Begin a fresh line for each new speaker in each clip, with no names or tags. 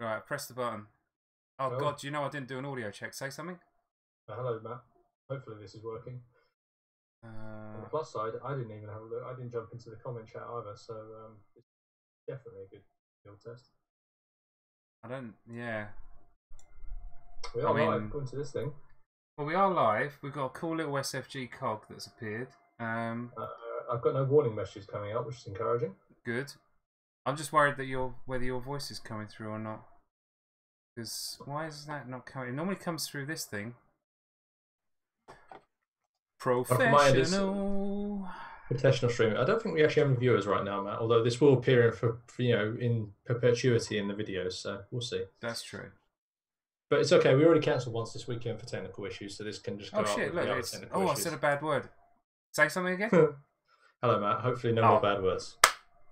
Right, press the button. Oh
Oh.
god, do you know I didn't do an audio check? Say something.
Uh, hello, Mat. Hopefully this is working. On the
Uh,
plus side, I didn't even have a look. I didn't jump into the comment chat either, so um, it's definitely a good field test.
I don't. Yeah.
We
I
are
mean-
live according to this thing.
Well, we are live. We've got a cool little SFG cog that's appeared. Um,
Uh, I've got no warning messages coming up, which is encouraging.
good. I'm just worried that your whether your voice is coming through or not. Because why is that not coming? It normally comes through this thing.
from my end, it's-
Professional.
Professional streaming. I don't think we actually have any viewers right now, Mat. Although this will appear for, for you know in perpetuity in the videos, so we'll see.
That's true.
But it's okay. We already cancelled once this weekend for technical issues, so this can just oh, go
Oh shit! Look, it's,
technical
oh, I said a bad word. Say something again.
Hello, Mat. Hopefully, no
Oh.
more bad words.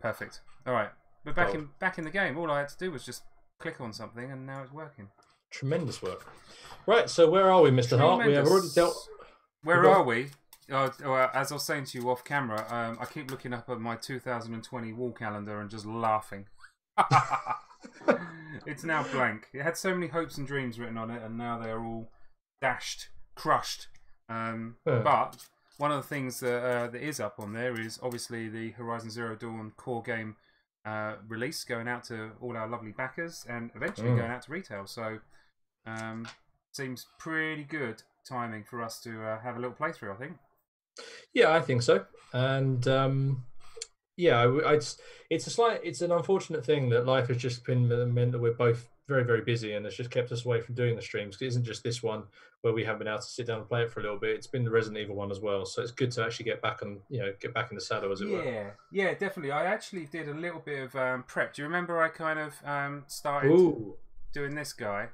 Perfect. All right, we're back in back in the game. All I had to do was just click on something, and now it's working.
Tremendous work. Right, so where are we, Mr. Hart? We have already dealt.
Where are we? Uh, as I was saying to you off camera, um, I keep looking up at my 2020 wall calendar and just laughing. it's now blank. It had so many hopes and dreams written on it, and now they're all dashed, crushed. Um,
Yeah.
But one of the things that, uh, that is up on there is obviously the Horizon Zero Dawn core game uh, release going out to all our lovely backers and eventually
Mm.
going out to retail. So um, seems pretty good timing for us to uh, have a little playthrough. I think.
Yeah, I think so. And um, yeah, I, I'd, it's a slight, it's an unfortunate thing that life has just been meant that we're both very, very busy, and it's just kept us away from doing the streams. It isn't just this one where we have been able to sit down and play it for a little bit. It's been the Resident Evil one as well, so it's good to actually get back on, you know, get back in the saddle, as it were.
Yeah, yeah, definitely. I actually did a little bit of um, prep. Do you remember I kind of um, started
Ooh,
doing this guy?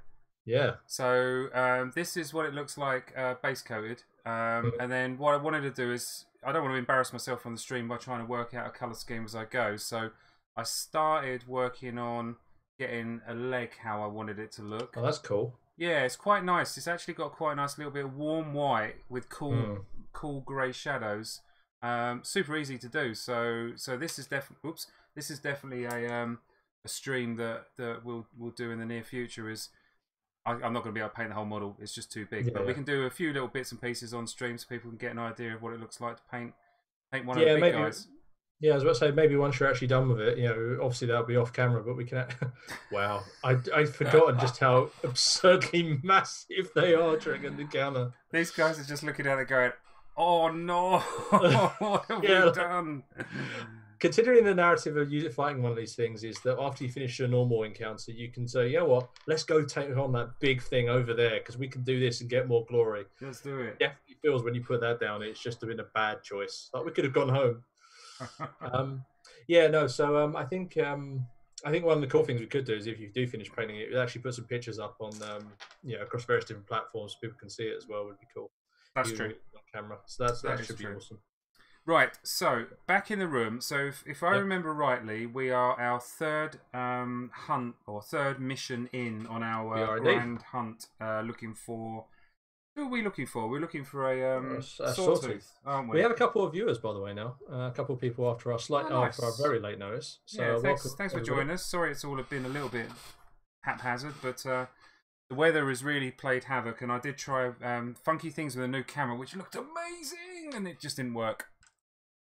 yeah,
So um, this is what it looks like uh, base coated. Um, and then what I wanted to do is I don't want to embarrass myself on the stream by trying to work out a color scheme as I go. So I started working on getting a leg how I wanted it to look.
oh, that's cool.
Yeah, it's quite nice. It's actually got quite a nice little bit of warm white with cool,
Mm.
cool grey shadows. Um, super easy to do. So, so this is definitely. Oops, this is definitely a um, a stream that that we'll we'll do in the near future. Is I, I'm not going to be able to paint the whole model. It's just too big. But we can do a few little bits and pieces on stream so people can get an idea of what it looks like to paint paint one
Yeah,
of the big
maybe-
guys.
Yeah, I was about to say maybe once you're actually done with it, you know, obviously that'll be off camera, but we can. wow, I I'd forgotten just how absurdly massive they are during the encounter.
These guys are just looking at it going, "Oh no, what have
Yeah,
we
like-
done?"
Considering the narrative of you fighting one of these things is that after you finish your normal encounter, you can say, you know what, let's go take on that big thing over there because we can do this and get more glory.
Let's do it.
Definitely feels when you put that down, it's just been a bad choice. Like we could have gone home. Um, yeah, no. So um, I think um, I think one of the cool things we could do is if you do finish painting it, actually put some pictures up on um, you know across various different platforms so people can see it as well. Would be cool.
That's
You
true.
On camera, so that's
That
that, should be awesome.
Right, so back in the room. So if, if I
Yep.
remember rightly, we are our third um, hunt or third mission in on our uh, grand hunt, uh, looking for. Who are we looking for? We're looking for a um,
s- a
sawtooth,
sawtooth.
aren't we?
We have a couple of viewers, by the way, now. Uh, a couple of people after our slight
Oh,
after our very late notice. So
yeah, thanks,
welcome,
thanks for
everybody.
joining us. Sorry, it's all been a little bit haphazard, but uh, the weather has really played havoc. And I did try um, funky things with a new camera, which looked amazing, and it just didn't work.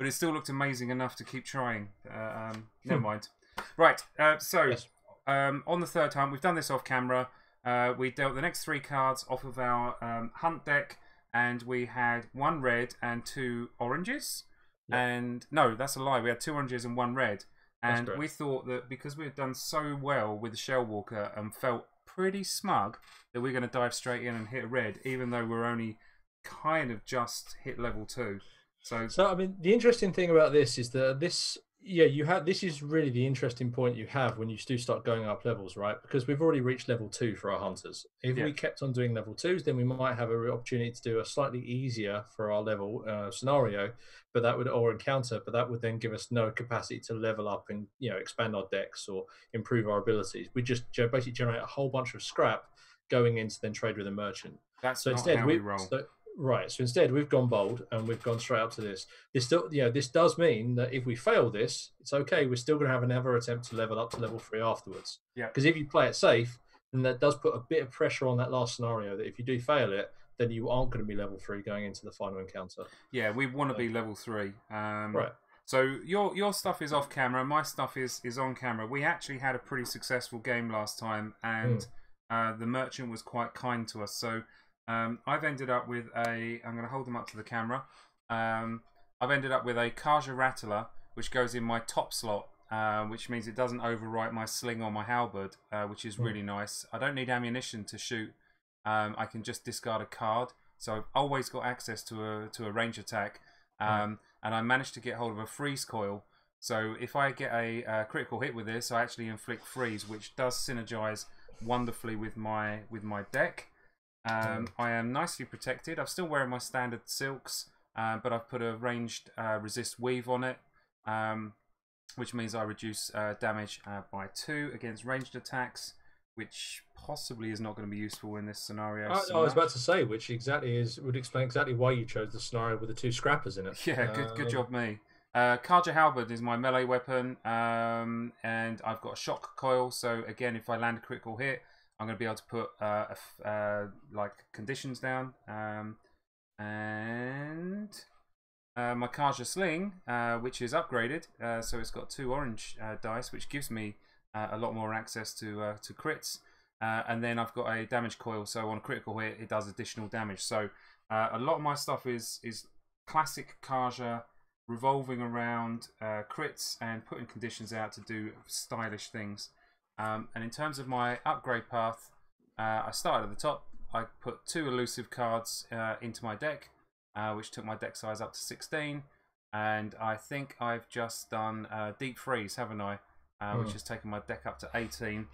But it still looked amazing enough to keep trying. Uh, um, never mind. Right, uh, so
Hmm. Yes.
um, on the third time, we've done this off camera. Uh, we dealt the next three cards off of our um, hunt deck, and we had one red and two oranges.
Yep.
And no, that's a lie. We had two oranges and one red. And we thought that because we had done so well with the Shell Walker and felt pretty smug that we're going to dive straight in and hit a red, even though we're only kind of just hit level two. So,
So I mean, the interesting thing about this is that this, yeah, you have this is really the interesting point you have when you do start going up levels, right? Because we've already reached level two for our hunters. If
Yeah.
we kept on doing level twos, then we might have a opportunity to do a slightly easier for our level uh, scenario, but that would or encounter, but that would then give us no capacity to level up and you know expand our decks or improve our abilities. We just basically generate a whole bunch of scrap going in to then trade with a merchant.
that's
So instead, we,
we roll.
So, Right. So instead, we've gone bold and we've gone straight up to this. This still, you know, this does mean that if we fail this, it's okay. We're still going to have another attempt to level up to level three afterwards.
Yeah.
Because if you play it safe, then that does put a bit of pressure on that last scenario. That if you do fail it, then you aren't going to be level three going into the final encounter.
Yeah, we want to be level three. Um,
Right.
So your your stuff is off camera. My stuff is is on camera. We actually had a pretty successful game last time, and uh, the merchant was quite kind to us. So um, I've ended up with a. I'm going to hold them up to the camera. Um, I've ended up with a Carja Rattler, which goes in my top slot, uh, which means it doesn't overwrite my sling or my halberd, uh, which is really nice. I don't need ammunition to shoot. Um, I can just discard a card, so I've always got access to a to a range attack. Um, and I managed to get hold of a freeze coil. So if I get a, uh critical hit with this, I actually inflict freeze, which does synergize wonderfully with my with my deck. Um, I am nicely protected. I'm still wearing my standard silks, uh, but I've put a ranged uh, resist weave on it, um, which means I reduce uh, damage uh, by two against ranged attacks, which possibly is not going to be useful in this scenario.
I,
so
I was
much.
about to say, which exactly is would explain exactly why you chose the scenario with the two scrappers in it.
Yeah, good, good
Um,
job, me. Uh, Carja Halberd is my melee weapon, um, and I've got a shock coil. So again, if I land a critical hit, I'm going to be able to put uh, uh, like conditions down. Um, and uh, my Carja Sling, uh, which is upgraded, uh, so it's got two orange uh, dice, which gives me a lot more access to to crits. And then I've got a damage coil, so on a critical hit, it does additional damage. So a lot of my stuff is is classic Carja, revolving around crits and putting conditions out to do stylish things. Um, and in terms of my upgrade path, uh, I started at the top. I put two elusive cards uh, into my deck, uh, which took my deck size up to 16. And I think I've just done uh, Deep Freeze, haven't I? Uh, Which
Hmm.
has taken my deck up to 18.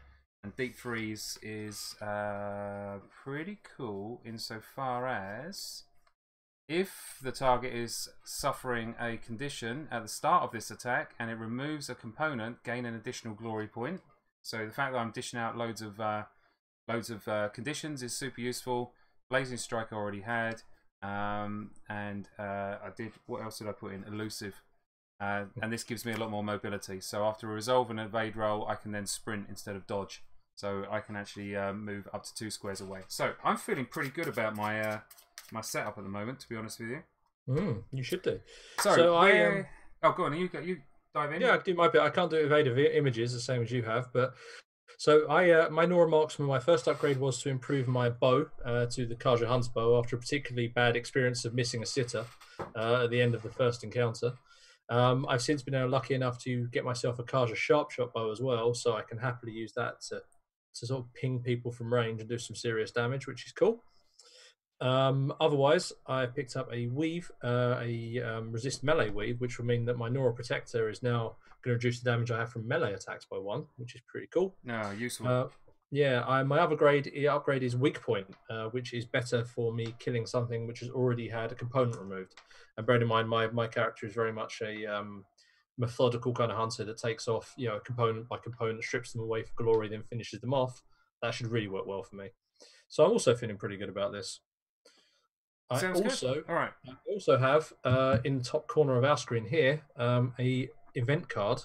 And Deep Freeze is uh, pretty cool insofar as if the target is suffering a condition at the start of this attack and it removes a component, gain an additional glory point. So the fact that I'm dishing out loads of uh, loads of uh, conditions is super useful. Blazing Strike I already had, um, and uh, I did. What else did I put in? Elusive, uh, and this gives me a lot more mobility. So after a resolve and evade roll, I can then sprint instead of dodge. So I can actually uh, move up to two squares away. So I'm feeling pretty good about my uh, my setup at the moment, to be honest with you.
Mm, you should do.
So,
So I, um,
oh, go on, you go, you dive in.
Yeah, I do my bit. I can't do evasive i- images the same as you have, but so I uh, my Nora Marksman. My first upgrade was to improve my bow uh, to the Carja Hunt's bow after a particularly bad experience of missing a sitter uh, at the end of the first encounter. Um, I've since been uh, lucky enough to get myself a Carja sharp shot bow as well, so I can happily use that to to sort of ping people from range and do some serious damage, which is cool. Um, otherwise, I picked up a weave, uh, a um, resist melee weave, which will mean that my Nora Protector is now going to reduce the damage I have from melee attacks by one, which is pretty cool.
No, useful.
Uh, yeah, I, my other grade upgrade is weak point, uh, which is better for me killing something which has already had a component removed. And bear in mind, my my character is very much a um, methodical kind of hunter that takes off, you know, component by component, strips them away for glory, then finishes them off. That should really work well for me. So I'm also feeling pretty good about this. I
Sounds
also
good. All right.
I also have uh, in the top corner of our screen here um, a event card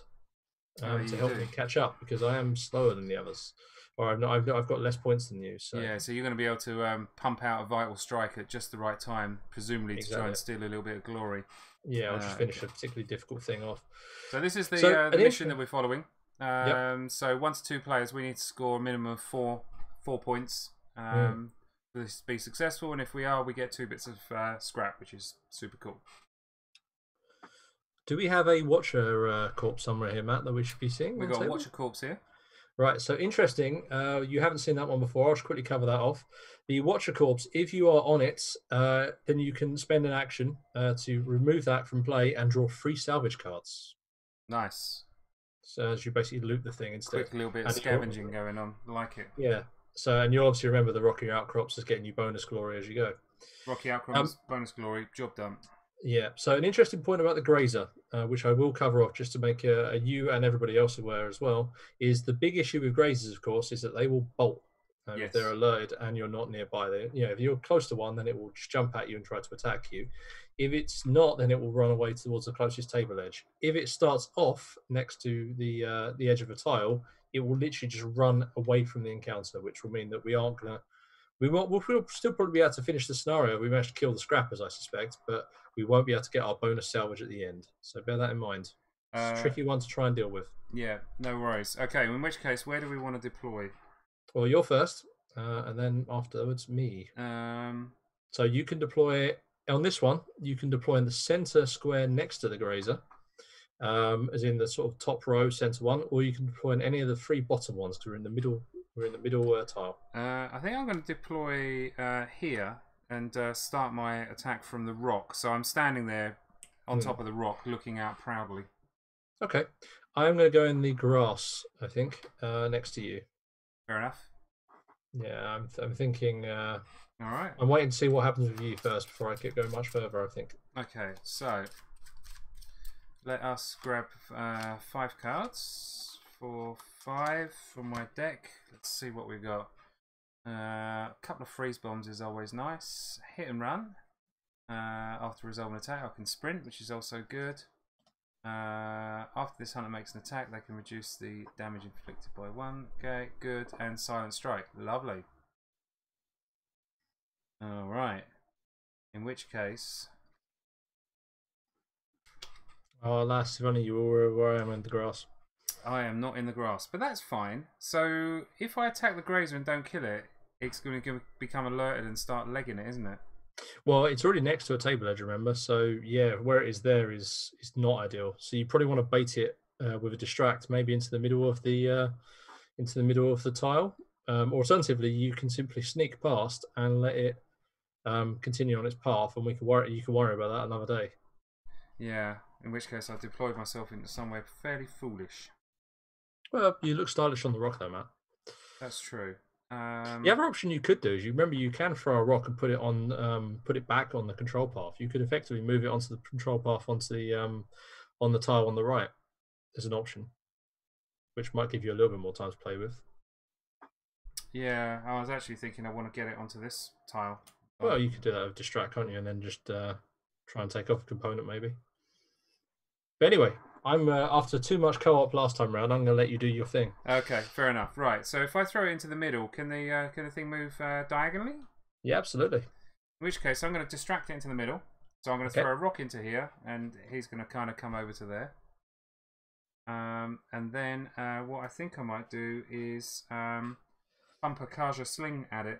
Oh,
um, to help
do.
me catch up because I am slower than the others, or I've, not, I've, got, I've got less points than you. So
Yeah, so you're going to be able to um, pump out a vital strike at just the right time, presumably to try and steal a little bit of glory.
yeah, I'll just
Ah,
finish a particularly difficult thing off.
So this is the,
So,
uh, the mission that we're following. Um, So one to two players, we need to score a minimum of four four points. Um, for this be successful, and if we are, we get two bits of uh, scrap, which is super cool.
Do we have a Watcher uh, corpse somewhere here, Mat, that we should be seeing?
We've got a? Watcher Corpse here.
Right, so interesting. Uh, you haven't seen that one before. I'll just quickly cover that off. The Watcher Corpse, if you are on it, uh, then you can spend an action uh, to remove that from play and draw three salvage cards.
Nice.
So as you basically loot the thing instead.
Quick little bit of
And
scavenging going on. Like it.
Yeah. So and you'll obviously remember the Rocky Outcrops as getting you bonus glory as you go.
Rocky
Um,
bonus glory, job done.
Yeah. So an interesting point about the Grazer, uh, which I will cover off just to make uh, you and everybody else aware as well, is the big issue with Grazers, of course, is that they will bolt. Um,
Yes.
If they're alerted and you're not nearby, they, you know, if you're close to one, then it will just jump at you and try to attack you. If it's not, then it will run away towards the closest table edge. If it starts off next to the uh, the edge of a tile, it will literally just run away from the encounter, which will mean that we aren't gonna. We won't. We'll we'll still probably be able to finish the scenario. We managed to kill the scrappers, I suspect, but we won't be able to get our bonus salvage at the end. So bear that in mind. It's
Uh,
a tricky one to try and deal with.
Yeah, no worries. Okay, in which case, where do we want to deploy?
Well, you're first, uh, and then afterwards me.
Um,
So you can deploy on this one. You can deploy in the center square next to the grazer, um, as in the sort of top row, center one, or you can deploy in any of the three bottom ones because we're in the middle. We're in the middle uh, tile.
uh, I think I'm going to deploy uh, here and uh, start my attack from the rock. So I'm standing there on
Hmm.
top of the rock, looking out proudly.
Okay, I'm going to go in the grass. I think uh, next to you.
Fair enough.
Yeah, I'm, I'm thinking. Uh,
All right.
I'm waiting to see what happens with you first before I get going much further. I think.
Okay, so let us grab uh, five cards. Four, five from my deck. Let's see what we've got. Uh, a couple of freeze bombs is always nice. Hit and run. Uh, after resolving an attack, I can sprint, which is also good. Uh, after this hunter makes an attack, they can reduce the damage inflicted by one. Okay, good. And silent strike. Lovely. All right. In which case,
Oh, alas, if only you were where I am in the grass.
I am not in the grass, but that's fine. So if I attack the grazer and don't kill it, it's going to become alerted and start legging it, isn't it?
Well, it's already next to a table edge, remember? So yeah, where it is there is is not ideal. So you probably want to bait it uh, with a distract, maybe into the middle of the uh, into the middle of the tile, um, or alternatively, you can simply sneak past and let it um, continue on its path, and we can worry. You can worry about that another day.
Yeah. In which case, I've deployed myself into somewhere fairly foolish.
Well, you look stylish on the rock, though, Mat.
That's true. Um,
The other option you could do is you remember you can throw a rock and put it on, um, put it back on the control path. You could effectively move it onto the control path onto the um, on the tile on the right. There's an option, which might give you a little bit more time to play with.
Yeah, I was actually thinking I want to get it onto this tile.
Well, you could do that with distract, can't you? And then just uh, try and take off a component, maybe. But anyway, I'm uh, after too much co-op last time round. I'm going to let you do your thing.
Okay, fair enough. Right. So if I throw it into the middle, can the uh, can the thing move uh, diagonally?
Yeah, absolutely.
In which case, I'm going to distract it into the middle. So I'm going to
Okay.
throw a rock into here, and he's going to kind of come over to there. Um, and then uh, what I think I might do is um, pump a Carja sling at it.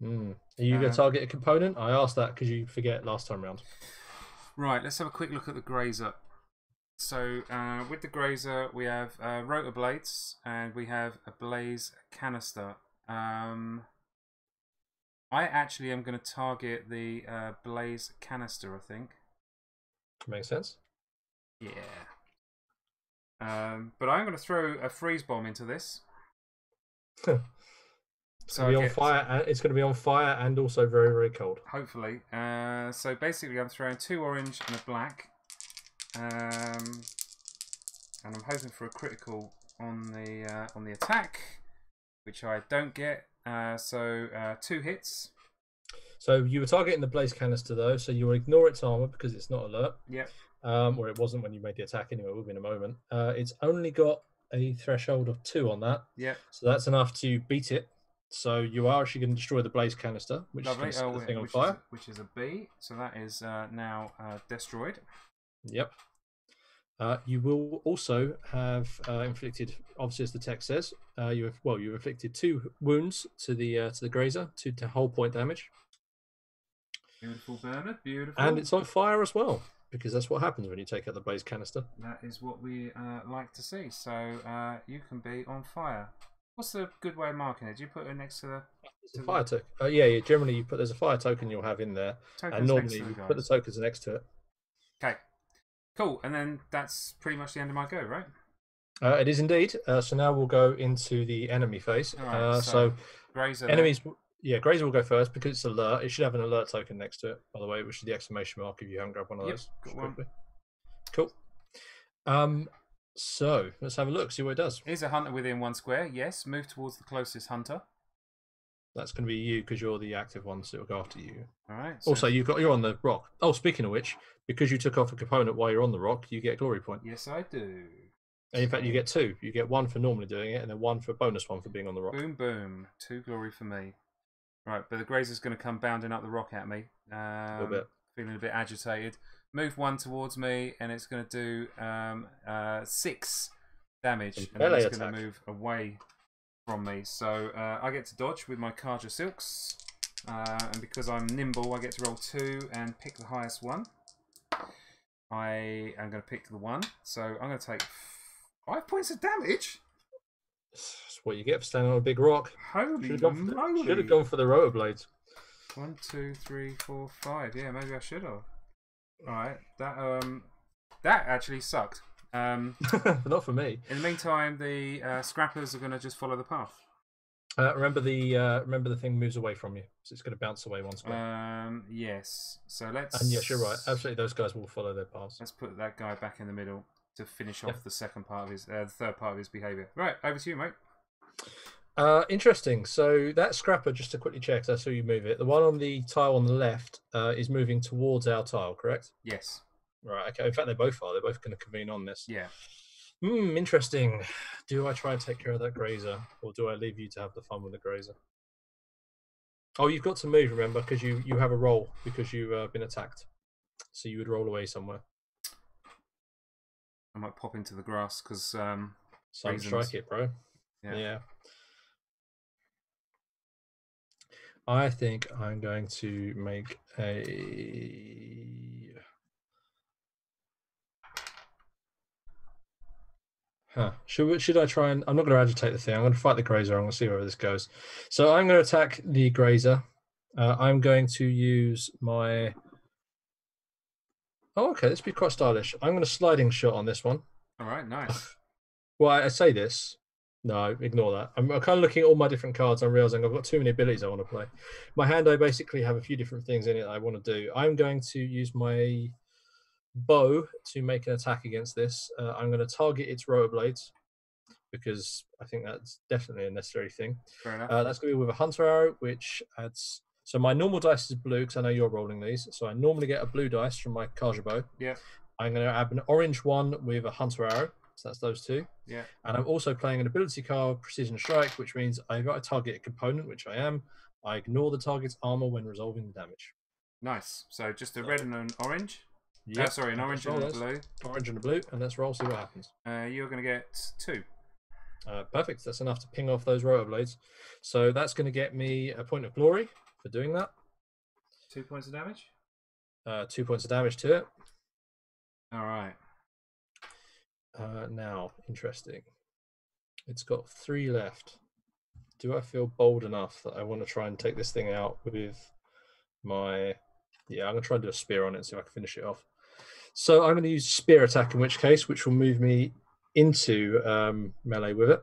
Mm. Are you going
Uh,
to target a component? I asked that because you forget last time round.
Right, let's have a quick look at the grazer. So uh, with the grazer, we have uh, rotor blades and we have a blaze canister. Um, I actually am going to target the uh, blaze canister. I think.
Makes sense.
Yeah. Um, but I'm going to throw a freeze bomb into this.
It's
So
be on fire. And it's going to be on fire and also very, very cold.
Hopefully. Uh, so basically, I'm throwing two orange and a black. Um, and I'm hoping for a critical on the uh, on the attack, which I don't get. Uh, so uh, two hits.
So you were targeting the blaze canister though, so you will ignore its armor because it's not alert.
Yep.
Um, or it wasn't when you made the attack anyway. It will be in a moment. Uh, it's only got a threshold of two on that,
Yep.
so that's enough to beat it. So you are actually going to destroy the blaze canister, which
Lovely.
is going to set
Oh,
the thing on
which,
fire.
Is, which is a B. So that is uh, now uh, destroyed.
Yep. Uh, you will also have uh, inflicted, obviously as the text says, uh, you have well, you've inflicted two wounds to the uh, to the grazer, two to whole point damage,
Beautiful, Bernard. Beautiful.
and it's on fire as well because that's what happens when you take out the blaze canister.
That is what we uh, like to see. So uh, you can be on fire. What's the good way of marking it? Do you put it next to the
a fire token. Uh, yeah, yeah. Generally, you put there's a fire token you'll have in there,
tokens
and normally you
the
put the tokens next to it.
Okay. Cool. And then that's pretty much the end of my go, right?
Uh, it is indeed. Uh, so now we'll go into the enemy phase.
All right,
uh,
so
so
there.
enemies, yeah, Grazer will go first because it's alert. It should have an alert token next to it, by the way, which is the exclamation mark if you haven't grabbed one of
Yep,
those.
got one.
Cool. Um, so let's have a look, see what it does.
Is a hunter within one square? Yes. Move towards the closest hunter.
That's going to be you because you're the active one, so it'll go after you.
All right. so-
Also, you've got you're on the rock. Oh, speaking of which, because you took off a component while you're on the rock, you get a glory point.
yes, I do.
And in fact, you get two. You get one for normally doing it, and then one for bonus one for being on the rock.
Boom, boom. Two glory for me. Right, but the Grazer's going to come bounding up the rock at me. Um,
bit.
Feeling a bit agitated. Move one towards me, and it's going to do um, uh, six damage.
A
And then it's going to move away from me. So uh, I get to dodge with my Carja Silks. Uh, and because I'm nimble, I get to roll two and pick the highest one. I am going to pick the one. So I'm going to take five points of damage.
That's what you get for standing on a big rock.
Holy
Should have gone, for
moly!
the- should have gone for the rotor blades.
One, two, three, four, five. Yeah, maybe I should have. All right, that um, that actually sucked. Um,
not for me.
in the meantime, the uh, scrappers are going to just follow the path.
Uh, remember the uh, remember the thing moves away from you, so it's going to bounce away one square.
Um, yes. So let's.
and yes, you're right. Absolutely, those guys will follow their paths.
Let's put that guy back in the middle to finish off the second part of his, uh, the third part of his behaviour. Right, over to you, mate.
Uh, interesting. So that scrapper, just to quickly check, I saw you move it. The one on the tile on the left uh, is moving towards our tile, correct?
Yes.
Right. Okay. In fact, they both are. They're both going to convene on this.
Yeah.
Hmm. Interesting. Do I try and take care of that grazer, or do I leave you to have the fun with the grazer? Oh, you've got to move. Remember, because you you have a roll because you've uh, been attacked. So you would roll away somewhere.
I might pop into the grass because um,
So strike it, bro.
yeah.
Yeah. I think I'm going to make a. Huh. Should we, should I try and? I'm not going to agitate the thing. I'm going to fight the grazer. I'm going to see where this goes. So I'm going to attack the grazer. Uh, I'm going to use my. Oh, okay. Let's be quite stylish. I'm going to sliding shot on this one.
All right, nice.
Well, I, I say this. No, ignore that. I'm, I'm kind of looking at all my different cards. I'm realizing I've got too many abilities I want to play. My hand, I basically have a few different things in it I want to do. I'm going to use my bow to make an attack against this. Uh, I'm going to target its rotor blades because I think that's definitely a necessary thing.
Fair enough.
Uh, that's going to be with a hunter arrow, which adds. So my normal dice is blue because I know you're rolling these. So I normally get a blue dice from my Carja bow.
yeah.
I'm going to add an orange one with a hunter arrow. So that's those two.
Yeah.
And I'm also playing an ability card, Precision Strike, which means I've got a target a component, which I am. I ignore the target's armor when resolving the damage.
Nice. So just a red and an orange.
Yeah.
Oh, sorry, an orange and a blue.
Orange and a blue, and let's roll, see what happens.
Uh, you're going to get two.
Uh, perfect. That's enough to ping off those rotor blades. So that's going to get me a point of glory for doing that.
Two points of damage.
Uh, two points of damage to it.
All right.
Uh, now, interesting. It's got three left. Do I feel bold enough that I want to try and take this thing out with my. Yeah, I'm going to try and do a spear on it and see if I can finish it off. So I'm going to use spear attack in which case, which will move me into um, melee with it.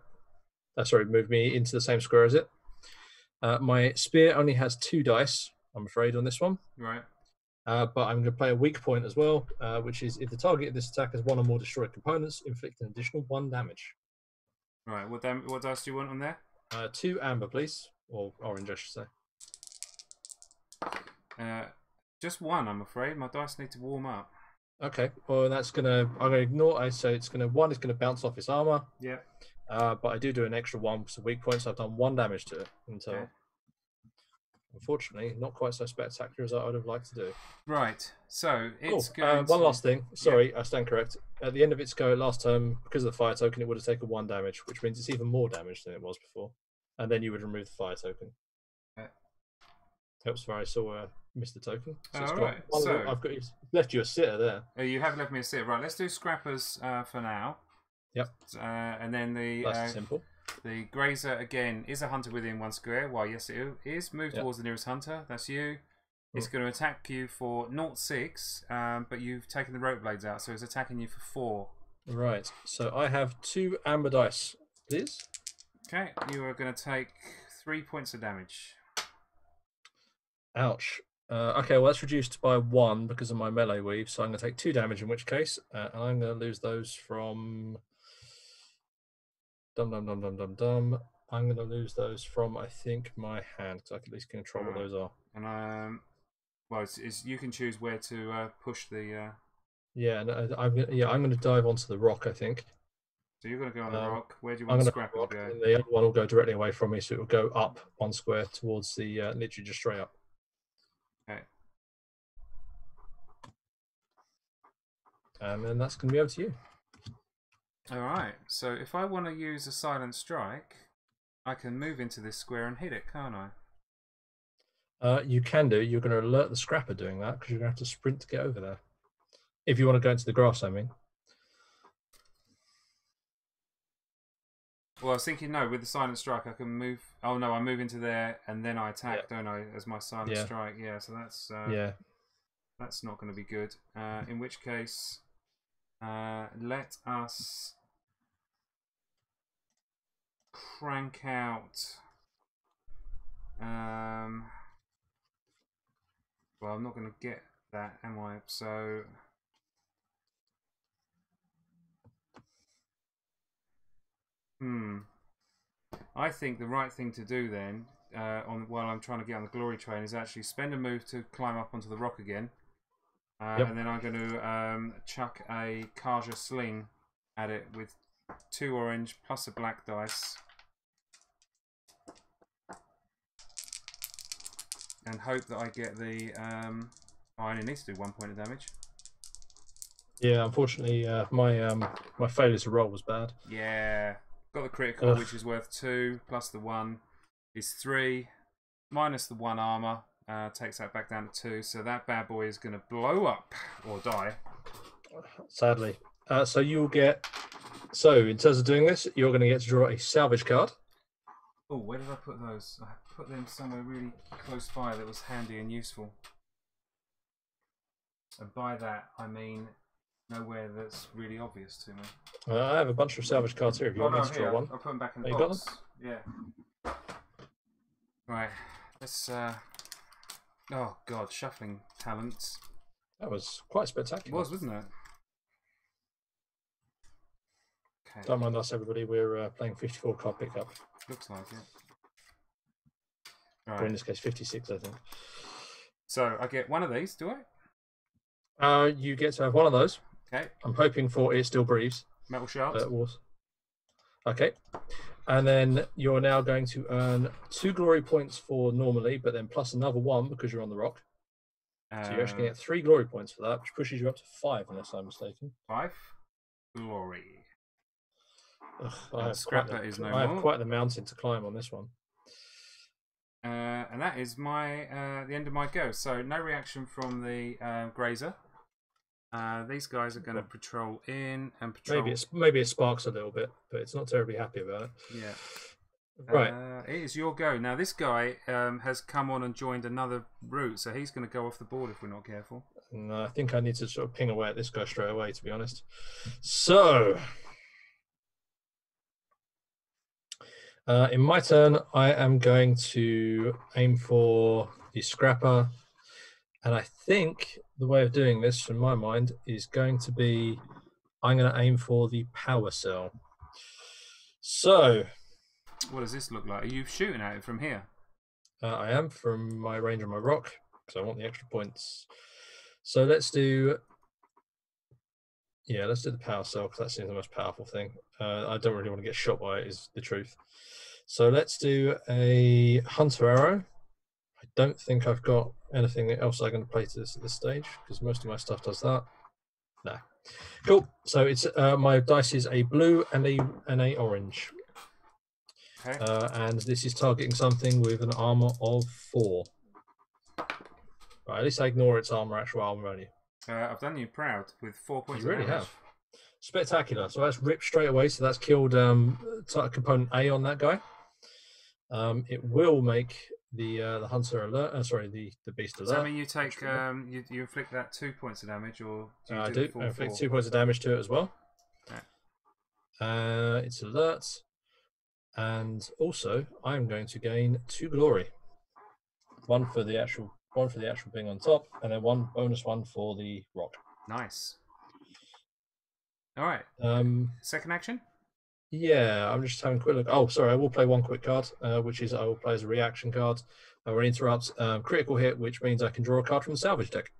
Uh, sorry, move me into the same square as it. Uh, my spear only has two dice, I'm afraid, on this one.
Right.
Uh, but I'm going to play a weak point as well, uh, which is if the target of this attack has one or more destroyed components, inflict an additional one damage.
Right. What dam- What dice do you want on there?
Uh, two amber, please, or orange, I should say.
Uh, just one, I'm afraid. My dice need to warm up.
Okay, well that's gonna I'm gonna ignore. I so it's gonna one is gonna bounce off his armor,
Yeah.
uh, but I do do an extra one, so weak point. So I've done one damage to it until.
Okay.
Unfortunately, not quite so spectacular as I would have liked to do.
Right. So
Cool.
it's
Uh, one
to-
last thing. Sorry, I stand correct. At the end of its go last turn, because of the fire token, it would have taken one damage, which means it's even more damage than it was before. And then you would remove the fire token.
Okay.
Helps if I saw uh, missed the token. it's got
Alright, so-
I've got it's left you a sitter there.
Uh, you have left me a sitter. Right. Let's do scrappers uh, for now.
Yep.
Uh, and then the
That's
uh,
simple.
the grazer again is a hunter within one square. Why? Yes, it is. Move
Yep.
towards the nearest hunter. That's you. It's going to attack you for 0.6, um, but you've taken the rope blades out, so it's attacking you for four.
Right. So I have two amber dice, please.
Okay, you are going to take three points of damage.
Ouch. Uh, okay, well that's reduced by one because of my melee weave, so I'm going to take two damage in which case, uh, and I'm going to lose those from. Dum dum dum dum dum dum. I'm going to lose those from I think my hand because I can at least control what those are.
And um, well, it's, it's you can choose where to uh, push the. Uh,
Yeah, and I, I'm yeah I'm going to dive onto the rock. I think
so you're gonna go on the
Um,
rock. Where do you want
going to rock,
go?
the other one will go directly away from me, so it will go up one square towards the uh, literally just straight up.
Okay.
And that's going to be over to you.
All right. So if I want to use a silent strike, I can move into this square and hit it, can't I?
Uh, you can do. You're going to alert the scrapper doing that because you're going to have to sprint to get over there. If you want to go into the grass, I mean.
Well, I was thinking no. With the silent strike, I can move. Oh no, I move into there and then I attack, don't I? As my silent
Yeah.
strike. Yeah. So that's uh,
yeah.
that's not going to be good. Uh, in which case, uh, let us crank out. Um, well, I'm not going to get that, am I? So. Hmm. I think the right thing to do then, uh, on while I'm trying to get on the glory train, is actually spend a move to climb up onto the rock again, uh,
Yep.
and then I'm going to um, chuck a Carja sling at it with two orange plus a black dice, and hope that I get the. Um, oh, I only need to do one point of damage.
Yeah. Unfortunately, uh, my um, my failure to roll was bad.
Yeah. Got the critical,
Ugh.
which is worth two, plus the one is three, minus the one armor, uh, takes that back down to two. So that bad boy is going to blow up or die.
Sadly. Uh, so you'll get. So in terms of doing this, you're going to get to draw a salvage card.
Oh, where did I put those? I put them somewhere really close by that was handy and useful. And by that, I mean nowhere that's really obvious to me.
Uh, I have a bunch of salvage cards here. If you
Oh,
want
no,
me to draw
here,
one.
I'll put them back in the
Oh, you got
box. Yeah. Right. Let's. Uh... Oh God, shuffling talents.
That was quite
It
spectacular.
was, wasn't it? Okay.
Don't mind us, everybody. We're uh, playing 54 card pickup,
Looks like it.
or in this case, 56, I think.
So I get one of these, do I?
Uh, you get to have one of those.
Okay.
I'm hoping for it still breathes.
Metal shards.
Was okay. And then you're now going to earn two glory points for normally, but then plus another one because you're on the rock. So you're actually going to
Uh,
get three glory points for that, which pushes you up to five, unless I'm mistaken.
five. Glory.
Ugh, I have,
Scrapper
quite the,
is no
I have
more.
quite the mountain to climb on this one.
Uh, and that is my uh, the end of my go. So no reaction from the uh, grazer. Uh, these guys are going to patrol in and patrol.
Maybe it's maybe it sparks a little bit, but it's not terribly happy about it.
yeah.
Right.
Uh, it is your go. Now, this guy um, has come on and joined another route, so he's going to go off the board if we're not careful.
And I think I need to sort of ping away at this guy straight away, to be honest. So, uh, in my turn, I am going to aim for the scrapper. And I think the way of doing this, from my mind, is going to be I'm going to aim for the power cell. So,
What does this look like? Are you shooting at it from here?
Uh, I am from my range on my rock because I want the extra points. So let's do. Yeah, let's do the power cell because that seems the most powerful thing. Uh, I don't really want to get shot by it, is the truth. So let's do a hunter arrow. Don't think I've got anything else I'm going to play to this at this stage because most of my stuff does that. No. Cool. So it's uh, my dice is a blue and a and a orange.
Okay.
Uh, and this is targeting something with an armor of four. Right, at least I ignore its armor, actual armor value.
Uh, I've done you proud with four points.
You really
damage.
have. Spectacular. So that's ripped straight away. So that's killed um, component A on that guy. Um, it will make the uh, the hunter alert. Uh, sorry, the the beast
Does
alert.
that mean you take um, you, you inflict that two points of damage, or do you
Uh, I
do,
do. I inflict two points of damage to it as well. Uh, it's alert, and also I'm going to gain two glory. One for the actual, one for the actual being on top, and then one bonus one for the rock.
Nice. All right.
Um,
Second action.
Yeah, I'm just having a quick look. Oh, sorry, I will play one quick card, uh, which is I will play as a reaction card or an interrupt um, critical hit, which means I can draw a card from the salvage deck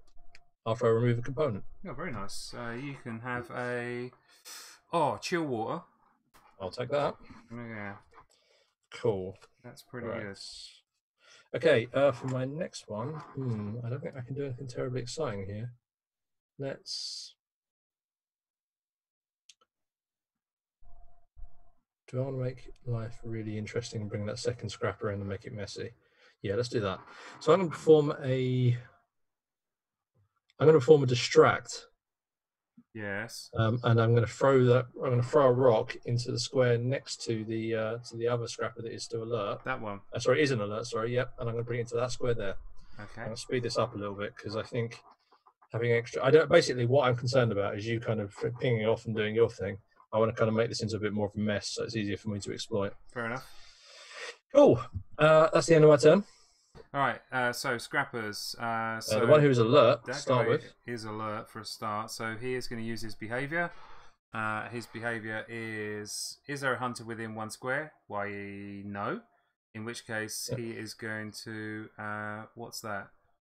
after I remove a component.
Oh, very nice. Uh, you can have a oh chill water.
I'll take that.
Yeah,
Cool.
that's pretty
Right.
good.
Okay, uh, for my next one, hmm, I don't think I can do anything terribly exciting here. Let's. Do I want to make life really interesting and bring that second scrapper in and make it messy? Yeah, let's do that. So I'm going to perform a. I'm going to perform a distract,
Yes.
um, and I'm going to throw that. I'm going to throw a rock into the square next to the uh, to the other scrapper that is still alert.
That one.
Uh, sorry, is an alert. Sorry, yep. And I'm going to bring it into that square there. I'm
Okay.
going to speed this up a little bit because I think having extra. I don't. Basically, what I'm concerned about is you kind of pinging off and doing your thing. I want to kind of make this into a bit more of a mess, so it's easier for me to exploit.
Fair enough.
Cool. Uh, that's the end of my turn.
All right. Uh, so scrappers. Uh,
Uh,
so
the one who is alert. to
that
Start with.
is alert for a start. So he is going to use his behavior. Uh, his behavior is: Is there a hunter within one square? Why, no. In which case,
Yep.
he is going to. Uh, what's that?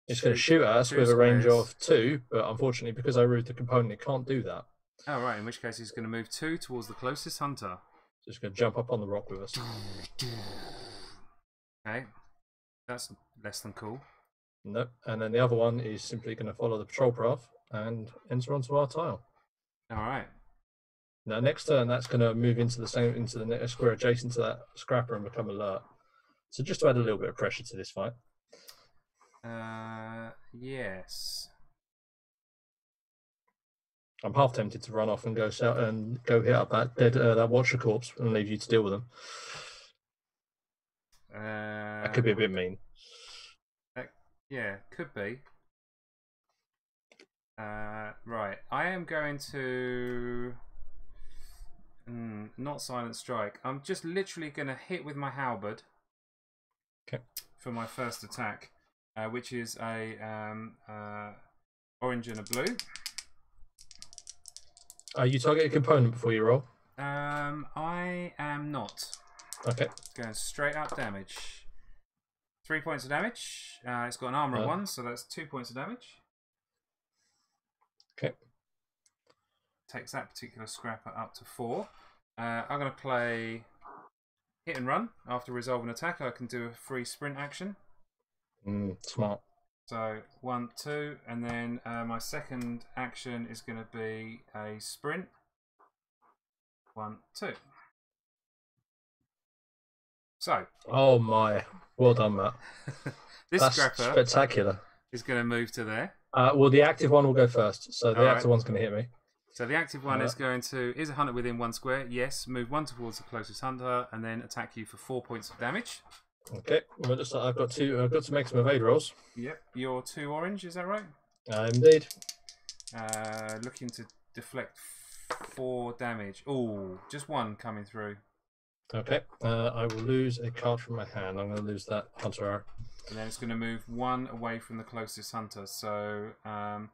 It's going to shoot us with a range of two, but unfortunately, because I removed the component, it can't do that.
Oh, right. In which case, he's going to move two towards the closest hunter.
So it's going to jump up on the rock with us.
Okay. That's less than cool.
Nope. And then the other one is simply going to follow the patrol path and enter onto our tile.
All right.
Now, next turn, that's going to move into the same into the next square adjacent to that scrapper and become alert. So just to add a little bit of pressure to this fight.
Uh, yes.
I'm half tempted to run off and go and go hit up that dead uh, that watcher corpse and leave you to deal with them.
Uh,
That could be a bit mean.
Yeah, could be. Uh, right. I am going to. Mm, not silent strike. I'm just literally going to hit with my halberd.
'Kay.
For my first attack, uh, which is a um, uh, orange and a blue.
Uh, you target a component before you roll.
Um, I am not.
Okay.
Going straight up damage. Three points of damage. Uh, it's got an armor of
Uh.
one, so that's two points of damage.
Okay.
Takes that particular scrapper up to four. Uh, I'm going to play hit and run. After resolve an attack, I can do a free sprint action.
Mm, smart.
So one, two, and then uh, my second action is going to be a sprint. One, two. So
Oh my! Well done, Mat.
this
That's
scrapper
spectacular.
is going to move to there.
Uh, well, the active one will go first, so the active one's going to hit me.
So the active one
Uh,
is going to is a hunter within one square. Yes, move one towards the closest hunter, and then attack you for four points of damage.
Okay. Well, just, I've got two. I've got to make some evade rolls.
Yep, you're two orange. Is that right?
Uh, indeed.
Uh, looking to deflect four damage. Oh, just one coming through,
Okay. Uh, I will lose a card from my hand. I'm going to lose that hunter arrow.
and then it's going to move one away from the closest hunter. So um,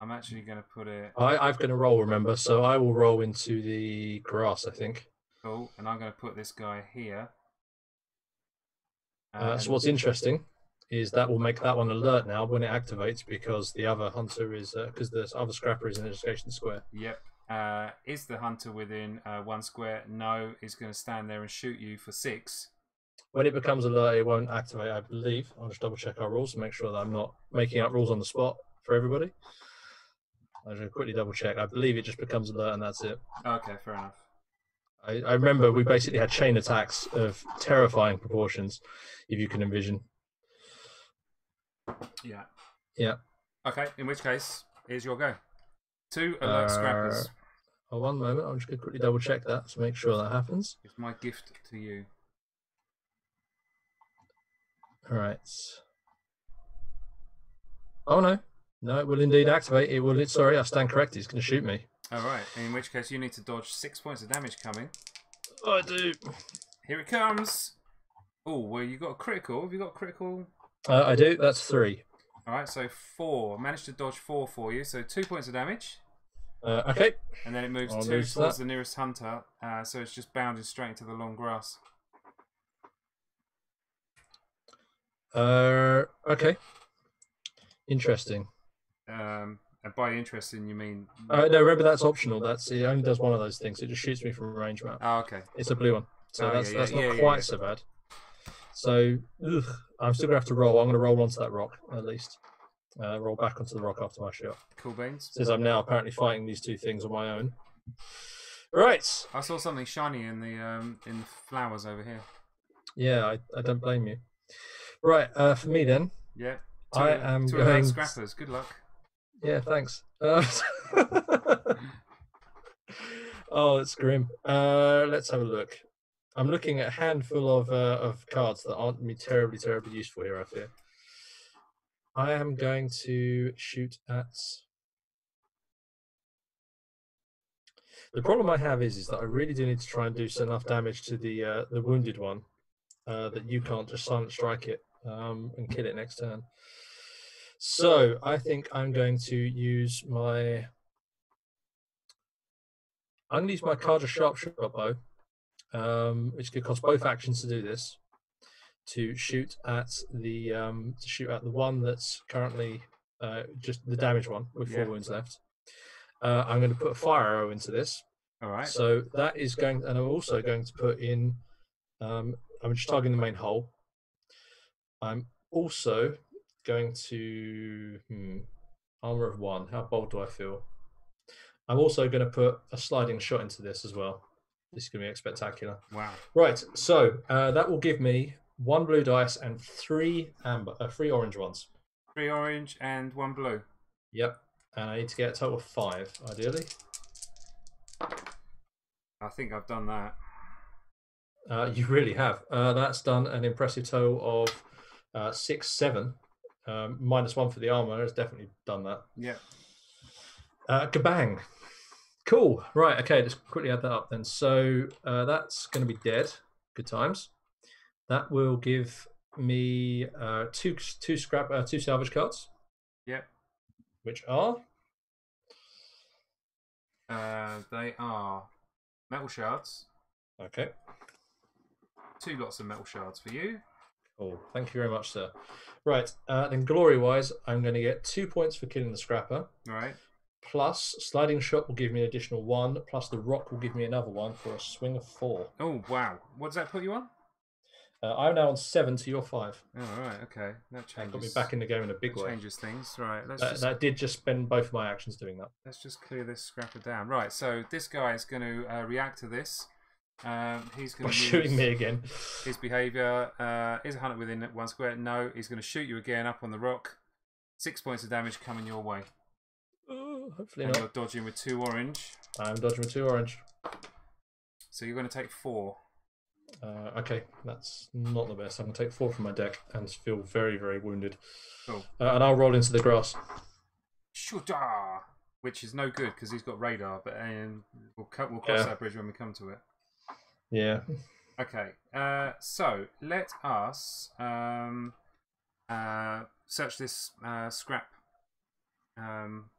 I'm actually going to put it.
I, I'm going to roll, remember, so I will roll into the grass, I think.
Cool, and I'm going to put this guy here.
Uh, so what's interesting is that will make that one alert now when it activates because the other hunter is because the other scrapper is in education square.
Yep. Uh, is the hunter within uh, one square? No. Is going to stand there and shoot you for six.
When it becomes alert, it won't activate, I believe. I'll just double check our rules to make sure that I'm not making up rules on the spot for everybody. I'll just quickly double check. I believe it just becomes alert and that's it.
Okay, fair enough.
I, I remember we basically had chain attacks of terrifying proportions, if you can envision.
Yeah.
Yeah.
Okay. In which case, here's your go. Two alert
Uh,
scrappers.
Oh, one moment. I'm just going to quickly double check that to make sure that happens.
It's my gift to you.
All right. Oh no, no, it will indeed activate. It will. Sorry, I stand corrected. It's going to shoot me.
All right. In which case, you need to dodge six points of damage coming.
Oh, I do.
Here it comes. Oh, well, you got a critical. Have you got a critical?
Uh, I do. That's three.
All right. So four. Managed to dodge four for you. So two points of damage.
Uh, okay.
And then it moves
I'll
two
lose
towards
that.
the nearest hunter, uh, so it's just bounding straight into the long grass.
Uh, okay. Interesting.
Um, and by interesting, you mean.
Uh, no, remember that's optional. That's it. Only does one of those things. It just shoots me from a range map.
Oh, okay.
It's a blue one, so
Oh,
that's
yeah,
that's
yeah,
not
yeah,
quite so bad. So ugh, I'm still gonna have to roll. I'm gonna roll onto that rock at least. Uh, roll back onto the rock after my shot.
Cool beans.
Since I'm now apparently fighting these two things on my own. Right.
I saw something shiny in the um, in the flowers over here.
Yeah, I, I don't blame you. Right. Uh, for me then.
Yeah.
I
Two-
am
two of those scrappers. Good luck.
Yeah, thanks. Uh, oh, it's grim. Uh, let's have a look. I'm looking at a handful of uh, of cards that aren't me terribly, terribly useful here. I fear. I am going to shoot at. The problem I have is, is that I really do need to try and do enough damage to the uh, the wounded one uh, that you can't just silent strike it um, and kill it next turn. So I think I'm going to use my. I'm going to use my Carja Sharpshot bow, um, which could cost both actions to do this, to shoot at the um, to shoot at the one that's currently uh, just the damaged one with four
Yeah.
wounds left. Uh, I'm going to put a fire arrow into this,
All right.
so that is going, and I'm also going to put in. Um, I'm just targeting the main hole. I'm also going to hmm, armor of one. How bold do I feel? I'm also going to put a sliding shot into this as well. This is going to be spectacular.
wow.
Right, so uh, that will give me one blue dice and three amber, uh, three orange ones.
Three orange and one blue.
Yep, and I need to get a total of five, ideally.
I think I've done that.
Uh, you really have. Uh, that's done an impressive total of uh, six, seven. Um, minus one for the armor has definitely done that.
Yeah.
Uh, kabang. Cool. Right. Okay. Let's quickly add that up then. So uh, that's going to be dead. Good times. That will give me uh, two two scrap uh, two salvage cards,
Yep.
which are
Uh, they are metal shards.
okay.
Two lots of metal shards for you.
Cool. Thank you very much, sir. Right. Uh, then glory wise, I'm going to get two points for killing the scrapper.
All right.
Plus, sliding shot will give me an additional one. Plus, the rock will give me another one for a swing of four.
Oh wow. What does that put you on?
Uh, I'm now on seven to your five.
Oh, all right. Okay. That
That
changes.
got me back in the game in a big
that
way.
changes things. Right. Let's
That,
just
that did just spend both of my actions doing that.
let's just clear this scrapper down. Right. So this guy is going to uh, react to this. Um, he's going to
shooting me again.
His behaviour uh, is a hunter within one square. No, he's going to shoot you again up on the rock. Six points of damage coming your way.
Oh, hopefully
And
not.
you're dodging with two orange.
I'm dodging with two orange.
So you're going to take four.
Uh, okay, that's not the best. I'm going to take four from my deck and feel very, very wounded.
Cool.
Uh, and I'll roll into the grass.
Shooter! Which is no good because he's got radar, but um, we'll, cut, we'll cross
Yeah.
that bridge when we come to it.
Yeah.
Okay, uh, so let us um, uh, search this uh, scrap. Um,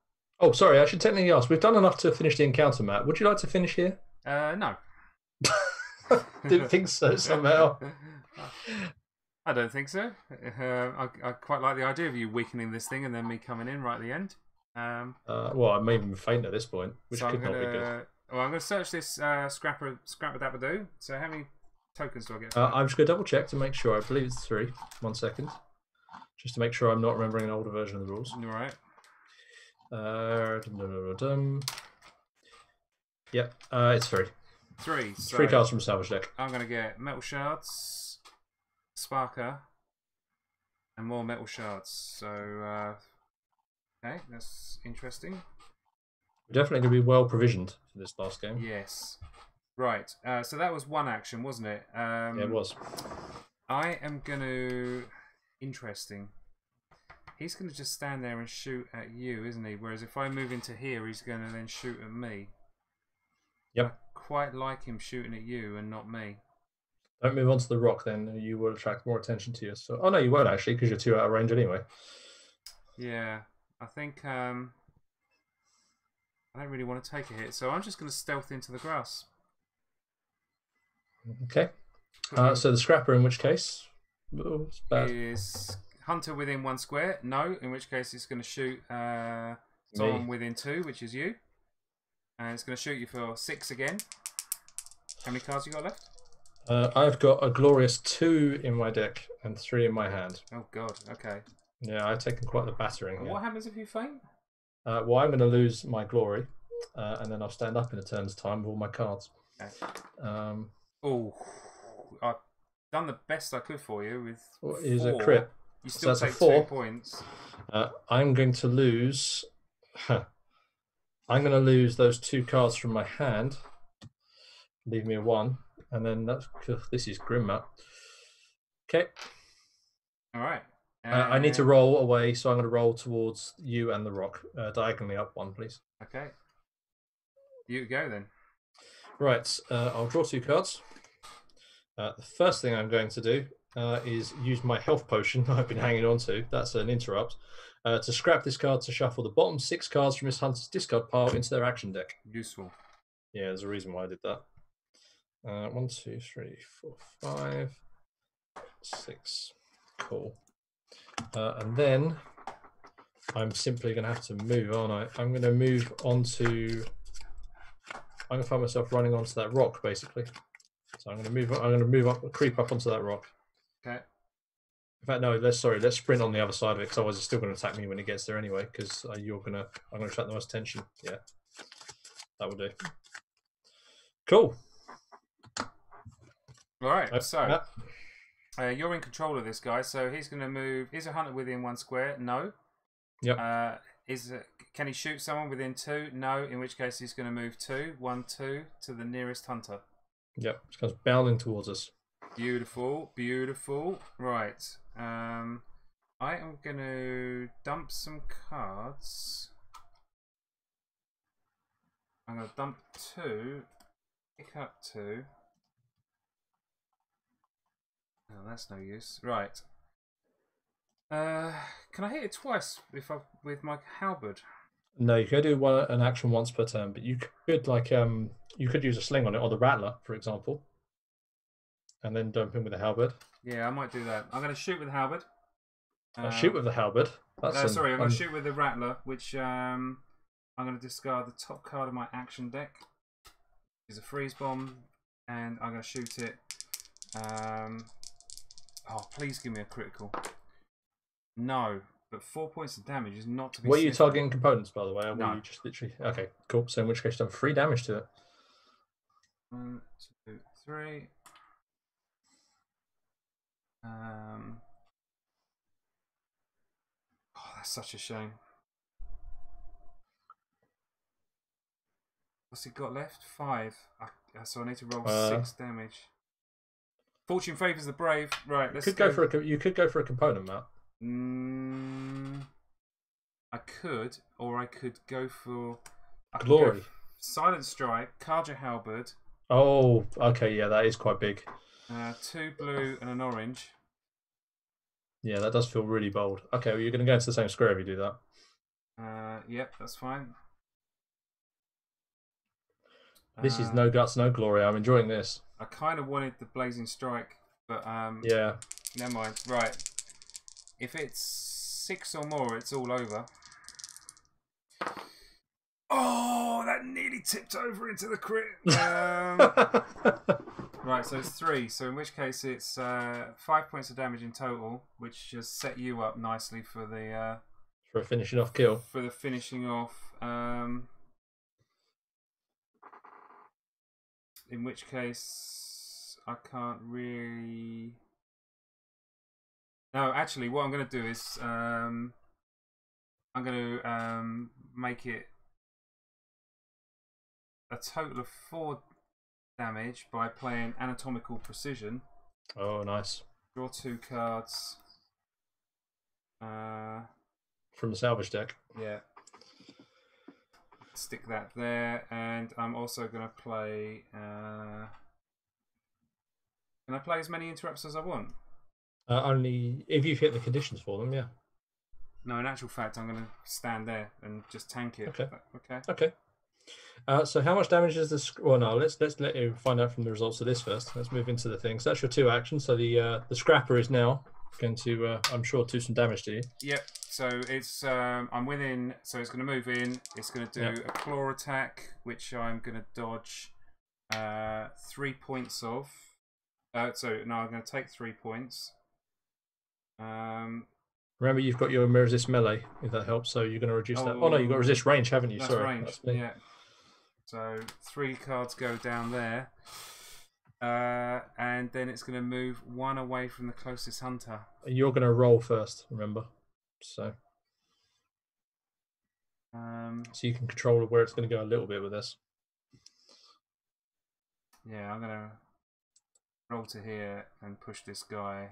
Oh, sorry. I should technically ask. We've done enough to finish the encounter, Mat. Would you like to finish here?
uh, no.
Didn't think so. Somehow.
I don't think so. Uh, I, I quite like the idea of you weakening this thing and then me coming in right at the end. Um,
Uh, well, I may even faint at this point, which
so I'm
could
gonna,
not be good.
Well, I'm going to search this uh, scrapper scrapper dabadoo. So how many tokens do I get?
Uh. I'm just going to double check to make sure. I believe it's three. One second. Just to make sure I'm not remembering an older version of the rules.
All right.
Uh, dum, dum, dum, dum. Yep, uh, it's three.
Three. So
Three cards from salvage deck.
I'm going to get metal shards, sparker, and more metal shards. So uh, okay, that's interesting.
We're definitely going to be well provisioned for this last game.
Yes. Right. Uh, so that was one action, wasn't it? Um,
Yeah, it was.
I am going to. Interesting. He's going to just stand there and shoot at you, isn't he? Whereas if I move into here, he's going to then shoot at me.
Yep.
I quite like him shooting at you and not me.
Don't move on to the rock, then you will attract more attention to you. So, oh no, you won't actually, because you're two out of range anyway.
Yeah. I think. Um, I don't really want to take a hit, so I'm just going to stealth into the grass.
Okay. Uh, so the scrapper, in which case, oh, it's bad.
is hunter within one square? No, in which case it's going to shoot uh, someone
Me.
within two, which is you, and it's going to shoot you for six again. How many cards you got left?
Uh, I've got a glorious two in my deck and three in my hand.
Oh God. Okay.
Yeah, I've taken quite the battering here.
What happens if you faint?
Uh, well, I'm going to lose my glory, uh, and then I'll stand up in a turn's time with all my cards.
Okay.
Um,
Oh, I've done the best I could for you with.
what is a
four.
crit?
You
So
still
that's a
take
four.
two points.
Uh, I'm going to lose. I'm going to lose those two cards from my hand. Leave me a one, and then that's this is grim, Mat. Okay,
All right.
Uh, I need to roll away, so I'm going to roll towards you and the rock, uh, diagonally up one, please.
Okay. You go then.
Right, uh, I'll draw two cards. Uh, the first thing I'm going to do uh, is use my health potion that I've been hanging on to. That's an interrupt. Uh, to scrap this card to shuffle the bottom six cards from his hunter's discard pile into their action deck.
Useful.
Yeah, there's a reason why I did that. Uh, one, two, three, four, five, six. Cool. Uh, and then I'm simply going to have to move, aren't I? I'm going to move onto. I'm going to find myself running onto that rock, basically. So I'm going to move. I'm going to move up, creep up onto that rock.
Okay.
In fact, no. Let's sorry. Let's sprint on the other side of it, because otherwise it's still going to attack me when it gets there anyway. Because uh, you're gonna. I'm going to attract the most attention. Yeah, that will do. Cool.
All right.
Uh,
So
Mat?
Uh, you're in control of this guy. So he's going to move. Is a hunter within one square? No.
Yep.
Uh, is it, can he shoot someone within two? No. In which case he's going to move two, one, two to the nearest hunter.
Yep, it comes bounding towards us.
Beautiful, beautiful. Right. Um, I am going to dump some cards. I'm going to dump two, pick up two. Oh, that's no use. Right. Uh, can I hit it twice if I with my halberd?
No, you could do one an action once per turn, but you could like um you could use a sling on it or the rattler, for example, and then dump him with a halberd.
Yeah, I might do that. I'm going to shoot with the halberd.
Uh, shoot with the halberd. That's
No,
an
sorry, I'm going to shoot with the Rattler, which um, I'm going to discard the top card of my action deck. Is a freeze bomb, and I'm going to shoot it. Um, oh, please give me a critical. No, but four points of damage is not to be.
Were you targeting components, by the way? Or
No.
were you just literally okay? Cool. So in which case, you have three damage to it.
One, two, three. Um. Oh, that's such a shame. What's he got left? Five. I, so I need to roll
Uh,
six damage. Fortune favors the brave. Right,
You
let's
could go for a you could go for a component, Mat.
Mm, I could, or I could go for I
Glory.
go f- Silent Strike, Carja Halberd,
Oh, okay, yeah, that is quite big.
uh, two blue and an orange.
Yeah, that does feel really bold. Okay, well, you're going to go into the same square if you do that.
Uh, yep, that's fine.
This is
Uh,
no guts, no glory. I'm enjoying this.
I kind of wanted the Blazing Strike, but um,
Yeah.
never mind. Right, if it's six or more, it's all over. Oh, that nearly tipped over into the crit. Um, Right, so it's three. So in which case it's uh, five points of damage in total, which just set you up nicely for the uh,
for a finishing off kill.
for the finishing off. Um, in which case I can't really. No, actually, what I'm going to do is um, I'm going to um, make it a total of four damage by playing anatomical precision.
Oh, nice.
Draw two cards. Uh,
From the salvage deck.
yeah. Stick that there, and I'm also going to play. Uh, can I play as many interrupts as I want?
Uh, only if you've hit the conditions for them, yeah.
No, in actual fact, I'm going to stand there and just tank it.
Okay.
Okay.
Okay. Uh, so how much damage is this? Well, no, let's let's let you find out from the results of this first. Let's move into the things. That's your two actions. So the uh, the scrapper is now going to, uh, I'm sure, do some damage to you.
Yep. So it's um, I'm within. So it's going to move in. It's going to do
Yep.
a claw attack, which I'm going to dodge uh, three points of. Uh, so no, I'm going to take three points. Um,
Remember, you've got your resist melee, if that helps. So you're going to reduce that. Oh no, you've got
Oh,
resist range, haven't you?
that's
Sorry,
range.
that's.
Yeah. So three cards go down there. Uh, and then it's going to move one away from the closest hunter.
You're going to roll first. Remember, so
Um,
so you can control where it's going to go a little bit with this.
yeah, I'm going to roll to here and push this guy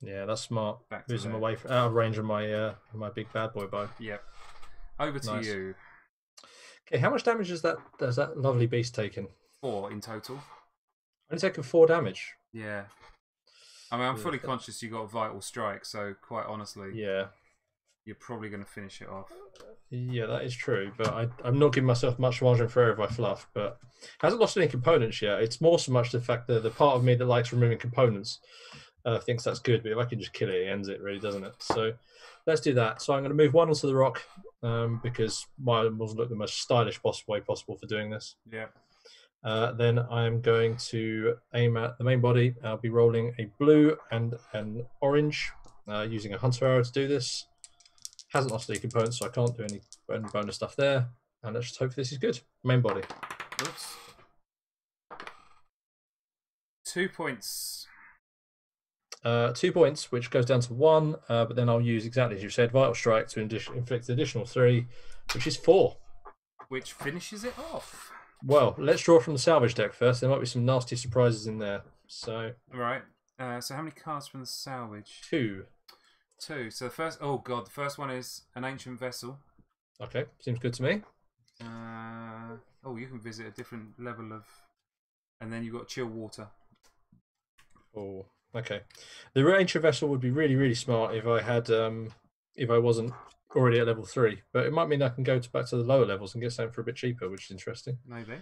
Yeah, that's smart.
back
Moves him
there.
away from, out of range of my uh, my big bad boy bow.
Yep. Over to
Nice.
you.
Okay, how much damage is that? Does that lovely beast taken?
Four in total.
Only taken four damage.
Yeah. I mean, I'm fully
that-
conscious you got a vital strike, so quite honestly,
Yeah,
you're probably going to finish it off.
yeah, that is true. But I, I'm not giving myself much margin for error if I fluff. But hasn't lost any components yet. It's more so much the fact that the part of me that likes removing components uh, thinks that's good. But if I can just kill it, it ends it, really, doesn't it? So let's do that. So I'm going to move one onto the rock um, because mine will look the most stylish possible way possible for doing this.
Yeah.
Uh, then I'm going to aim at the main body. I'll be rolling a blue and an orange uh, using a hunter arrow to do this. Hasn't lost any components, so I can't do any bonus stuff there. And let's just hope this is good. Main body.
Oops. Two points.
Uh, two points, which goes down to one, uh, but then I'll use exactly as you said, Vital Strike to inflict additional three, which is four.
Which finishes it off.
Well, let's draw from the salvage deck first. There might be some nasty surprises in there. So,
Right. Uh, so how many cards from the salvage?
two.
Two. So the first. Oh god, the first one is an ancient vessel.
Okay, seems good to me.
Uh, oh, you can visit a different level of, and then you've got chill water.
Oh, okay. The ancient vessel would be really, really smart if I had, um, if I wasn't already at level three. But it might mean I can go to back to the lower levels and get something for a bit cheaper, which is interesting.
Maybe.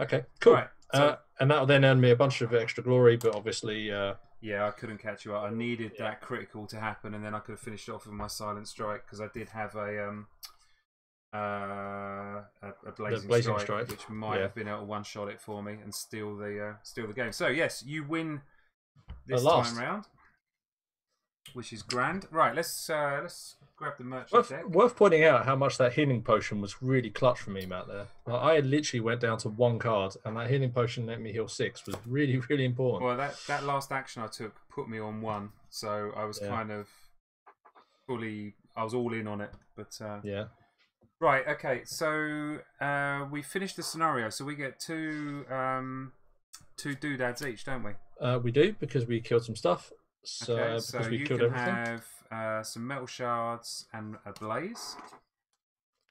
Okay, cool.
Right. So
uh, and that'll then earn me a bunch of extra glory, but obviously, uh,
yeah, I couldn't catch you up. I needed
Yeah.
that critical to happen, and then I could have finished off with my silent strike because I did have a um, uh, a, a blazing,
blazing
strike,
strike,
which might
yeah.
have been able to one shot it for me and steal the uh, steal the game. So yes, you win this time round, which is grand. Right, let's uh, let's grab the merchant
worth,
deck.
worth pointing out how much that healing potion was really clutch for me, Mat. There, like, I literally went down to one card, and that healing potion let me heal six. Was really, really important.
Well, that that last action I took put me on one, so I was
Yeah.
kind of fully. I was all in on it, but uh,
yeah.
right. Okay, so uh, we finished the scenario, so we get two um, two doodads each, don't we?
Uh, we do because we killed some stuff. So
okay, so
because we
you
killed
can
everything.
have uh, some metal shards and a blaze,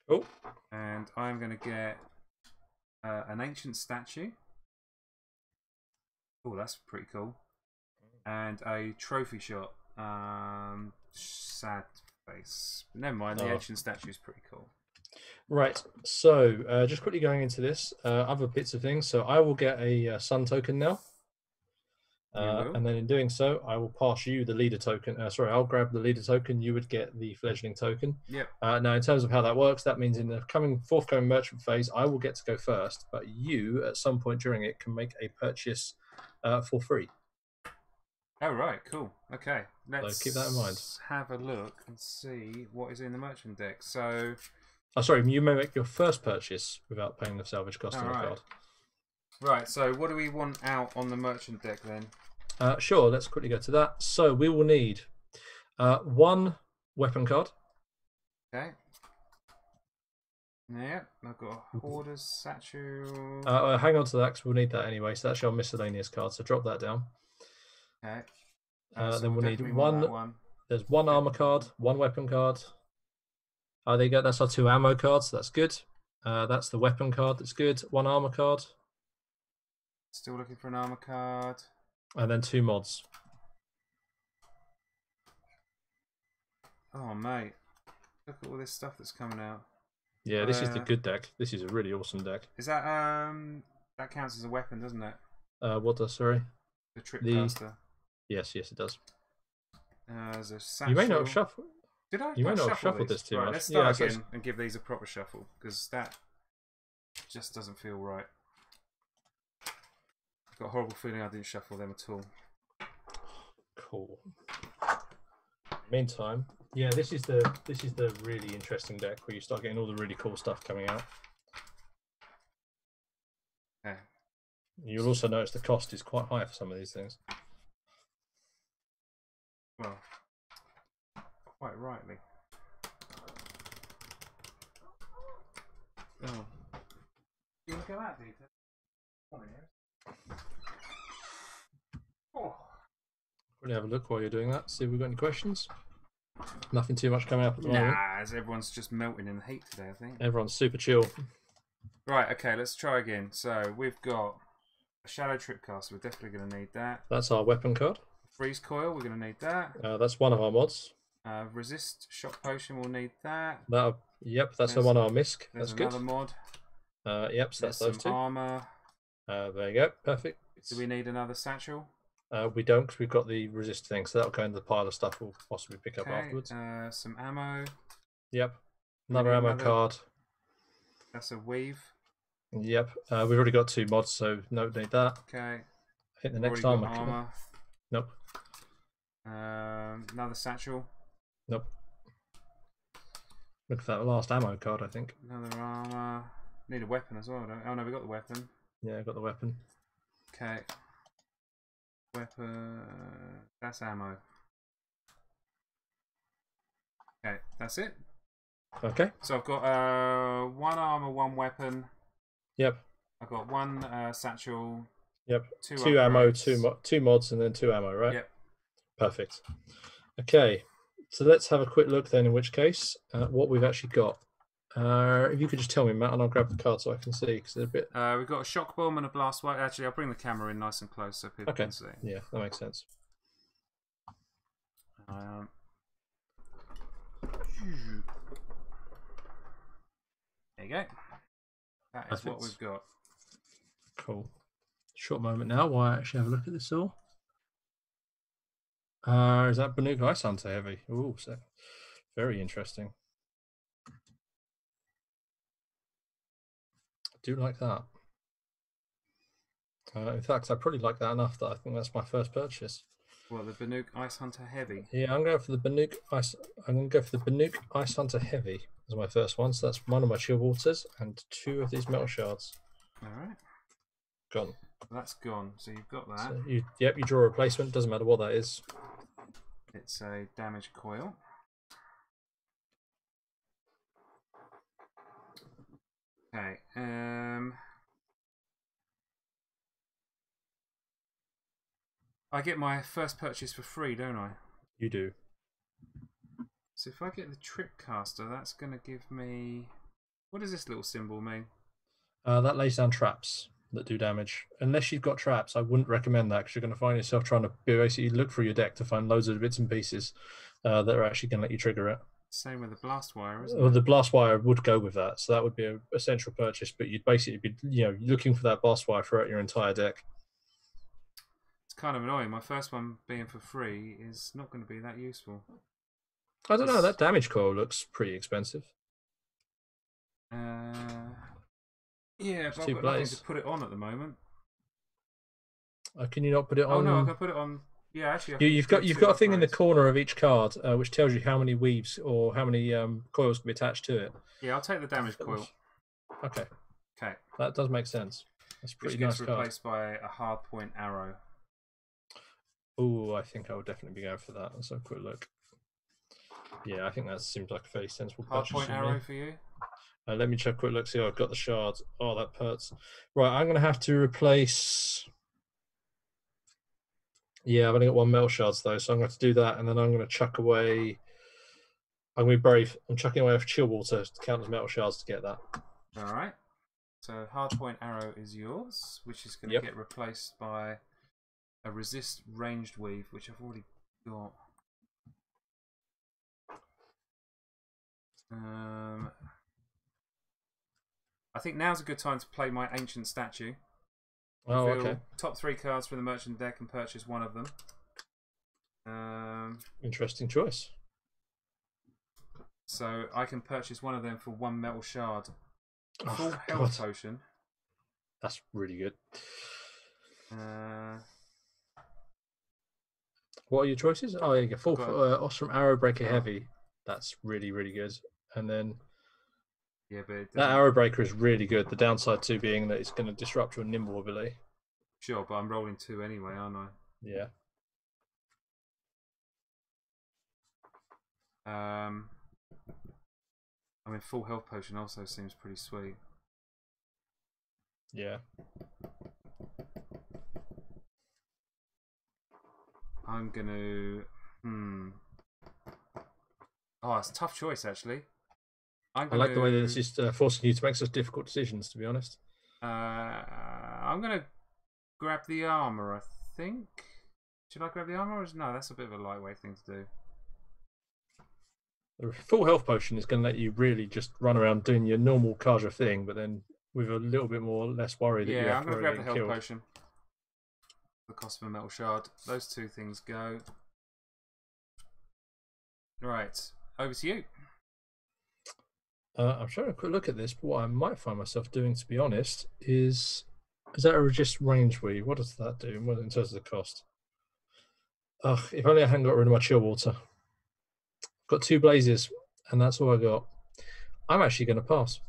Oh,
and I'm going to get uh, an ancient statue. Oh, that's pretty cool. And a trophy shot. Um, sad face. But Never mind. The
Oh.
ancient statue is pretty cool.
right. So uh, just quickly going into this, uh, other bits of things. So I will get a uh, sun token now. Uh, and then in doing so, I will pass you the leader token. Uh, sorry, I'll grab the leader token. You would get the fledgling token.
Yep.
Uh, now, in terms of how that works, that means in the coming forthcoming merchant phase, I will get to go first, but you, at some point during it, can make a purchase uh, for free.
Oh right, cool. Okay, let's
keep that in mind.
Have a look and see what is in the merchant deck. So,
Oh, sorry, you may make your first purchase without paying the salvage cost on the
Alright.
card.
Right. So, what do we want out on the merchant deck then?
Uh, sure, let's quickly go to that. So we will need uh, one weapon card.
Okay. Yeah, I've got a hoarder's statue.
Uh, uh, hang on to that because we'll need that anyway. So that's your miscellaneous card. So drop that down.
okay.
Uh,
so
then we'll need one-
one.
There's one armor card, one weapon card. Oh, there you go. That's our two ammo cards. So that's good. Uh, that's the weapon card. That's good. One armor card,
Still looking for an armor card.
and then two mods.
Oh mate, look at all this stuff that's coming out.
Yeah, this is the
Uh,
good deck. This is a really awesome deck.
Is that um that counts as a weapon, doesn't it?
Uh, what does sorry?
The trip
The-
caster.
Yes, yes, it does.
Uh.
You may not have shuffled.
Did I?
you may not have
shuffled
this too
right,
much.
Let's
Yeah,
start
so
again and give these a proper shuffle because that just doesn't feel right. I've got a horrible feeling I didn't shuffle them at all.
Cool. Meantime, yeah, this is the this is the really interesting deck where you start getting all the really cool stuff coming out.
Okay.
You'll also notice the cost is quite high for some of these things.
Well, quite rightly. Oh. You want to go out, Peter? Come on here. Oh.
Really have a look while you're doing that. See if we've got any questions. Nothing too much coming up at the moment.
Nah, as everyone's just melting in the heat today, I think.
Everyone's super chill.
Right, okay, let's try again. So we've got a shadow trip caster. We're definitely going to need that.
That's our weapon card.
Freeze coil. We're going to need that.
Uh, that's one of our mods.
Uh, resist shock potion. We'll need that.
That, yep, that's the
There's-
one our misc. That's good.
another mod.
Uh, yep, so
There's
that's those
some
two.
armor.
Uh, there you go. Perfect.
Do we need another satchel?
Uh, we don't because we've got the resist thing, so that'll go into the pile of stuff we'll possibly pick up afterwards.
Uh, some ammo.
Yep. Another ammo
another-
card.
That's a weave.
Yep. Uh, we've already got two mods, so no need that.
Okay.
I think the next armor.
armor.
Nope.
Um, another satchel.
Nope. Look for that last ammo card, I think.
Another armor. Need a weapon as well. Don't... Oh no, we got the weapon.
Yeah, I got the weapon.
Okay. Weapon. That's ammo. Okay, that's it.
Okay.
So I've got uh one armor, one weapon.
Yep.
I've got one uh, satchel.
Yep.
Two,
Two ammo, two mo- two mods, and then two ammo, right?
Yep.
Perfect. Okay. So let's have a quick look then. In which case, at what we've actually got. Uh, if you could just tell me, Mat, and I'll grab the card so I can see because they're a bit.
Uh, we've got a shock bomb and a blast wire. Actually, I'll bring the camera in nice and close so people
Okay.
can see.
Yeah, that makes sense.
Um, there you go. That is what we've got.
Cool. Short moment now while I actually have a look at this all. Uh, is that Banuk Ice Hunter heavy? Ooh, so very interesting. Do like that. Uh, in fact, I probably like that enough that I think that's my first purchase.
Well, the Banuk Ice Hunter Heavy.
Yeah, I'm going for the Banuk Ice. I'm going to go for the Banuk Ice Hunter Heavy as my first one. So that's one of my chill waters and two of these metal shards.
All right.
Gone.
That's gone. So you've got that.
So you, yep, you draw a replacement. Doesn't matter what that is.
It's a damage coil. Okay. Um. I get my first purchase for free, don't I?
You do.
So if I get the trip caster, that's going to give me. What does this little symbol mean?
Uh, that lays down traps that do damage. Unless you've got traps, I wouldn't recommend that because you're going to find yourself trying to basically look through your deck to find loads of bits and pieces uh, that are actually going to let you trigger it.
Same with the blast wire, isn't
Well,
it?
the blast wire would go with that, so that would be a essential purchase. But you'd basically be, you know, looking for that blast wire throughout your entire deck.
It's kind of annoying. My first one being for free is not going to be that useful.
I don't know. That damage coil looks pretty expensive.
Uh, yeah, but I've got nothing to put it on at the moment.
Uh, can you not put it on?
Oh no, I can put it on. Yeah, actually,
you, you've got you've got a thing in the corner of each card uh, which tells you how many weaves or how many um, coils can be attached to it.
Yeah, I'll take the damage coil.
Okay,
Okay,
that does make sense. That's a
which
pretty
gets
nice card.
replaced by a hard point arrow.
Oh, I think I would definitely be going for that. Let's have a quick look. Yeah, I think that seems like a fairly sensible
Hard point
for me.
arrow for you.
Uh, let me check a quick look. See, I've got the shards. Oh, that hurts. Right, I'm going to have to replace. Yeah, I've only got one metal shards though, so I'm going to do that, and then I'm going to chuck away. I'm going to be brave. I'm chucking away a chill water to count as metal shards to get that.
All right. So hard point arrow is yours, which is going to
Yep.
get replaced by a resist ranged weave, which I've already got. Um, I think now's a good time to play my ancient statue.
Oh, okay.
Top three cards from the merchant deck and purchase one of them. Um,
Interesting choice.
so I can purchase one of them for one metal shard.
Oh,
Full
God.
health potion.
That's really good.
Uh,
What are your choices? Oh, yeah, you go. Full uh, Oseram Arrow Breaker
Oh.
Heavy. That's really, really good. And then
yeah, but
that Arrow Breaker is really good. The downside to being that it's going to disrupt your nimble ability.
sure, but I'm rolling two anyway, aren't I?
Yeah.
Um, I mean, full health potion also seems pretty sweet.
Yeah.
I'm gonna. Hmm. Oh, it's a tough choice actually. Gonna,
like the way that this is uh, forcing you to make such difficult decisions, to be honest.
Uh, I'm gonna grab the armor. I think. Should I grab the armor? Or is... No, that's a bit of a lightweight thing to do.
The full health potion is going to let you really just run around doing your normal Carja thing, but then with a little bit more less worry that you
Yeah,
have
I'm gonna
to
grab the health
killed.
potion. The cost of a metal shard. Those two things go. Right, over to you.
Uh, I'm trying to quick look at this, but what I might find myself doing, to be honest, is is that a just range weave? What does that do What- in terms of the cost? Ugh, if only I hadn't got rid of my chill water. Got two blazes, and that's all I got. I'm actually going to pass.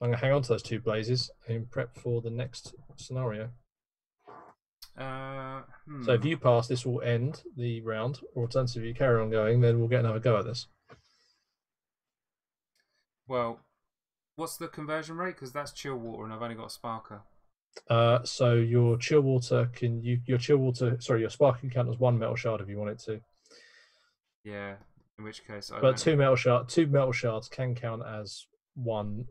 I'm going to hang on to those two blazes and prep for the next scenario.
Uh,
So if
hmm.
you pass, this will end the round. Or alternatively, you carry on going, then we'll get another go at this.
Well, what's the conversion rate? Because that's chill water, and I've only got a sparker.
Uh, so your chill water can you your chill water sorry your spark can count as one metal shard if you want it to,
Yeah. In which case, I
but two metal shard two metal shards can count as one,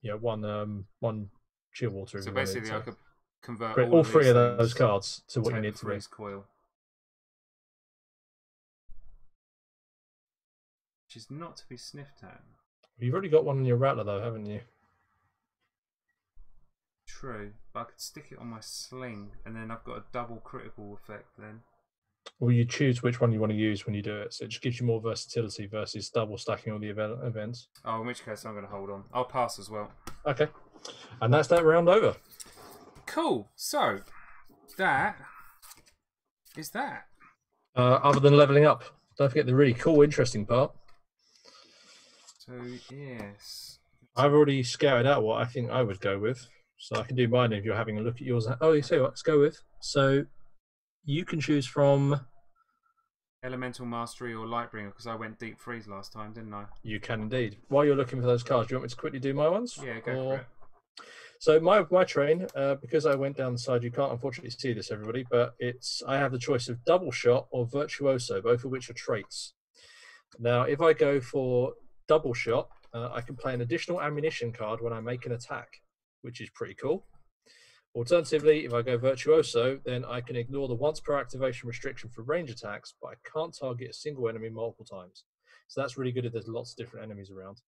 you know, one um one chill water.
So basically. I could convert
Create
all,
all
of
three of those cards to what you need to
freeze coil. Which is not to be sniffed at.
You've already got one on your rattler though, haven't you?
True, but I could stick it on my sling, and then I've got a double critical effect. Then
Or you choose which one you want to use when you do it, so it just gives you more versatility versus double stacking all the event- events.
oh, in which case I'm going to hold on. I'll pass as well.
Okay, and that's that round over.
Cool. So that is that.
Uh, other than leveling up, don't forget the really cool, interesting part.
So yes,
I've already scouted out what I think I would go with, so I can do mine if you're having a look at yours. Oh, you say what? Let's go with. So you can choose from.
elemental mastery or lightbringer because I went deep freeze last time, didn't I?
You can indeed. While you're looking for those cards, do you want me to quickly do my ones?
Yeah, go
Or-
for it.
So my my train, uh, because I went down the side, you can't unfortunately see this, everybody, but it's I have the choice of double shot or virtuoso, both of which are traits. Now, if I go for double shot, uh, I can play an additional ammunition card when I make an attack, which is pretty cool. Alternatively, if I go virtuoso, then I can ignore the once per activation restriction for range attacks, but I can't target a single enemy multiple times. So that's really good if there's lots of different enemies around.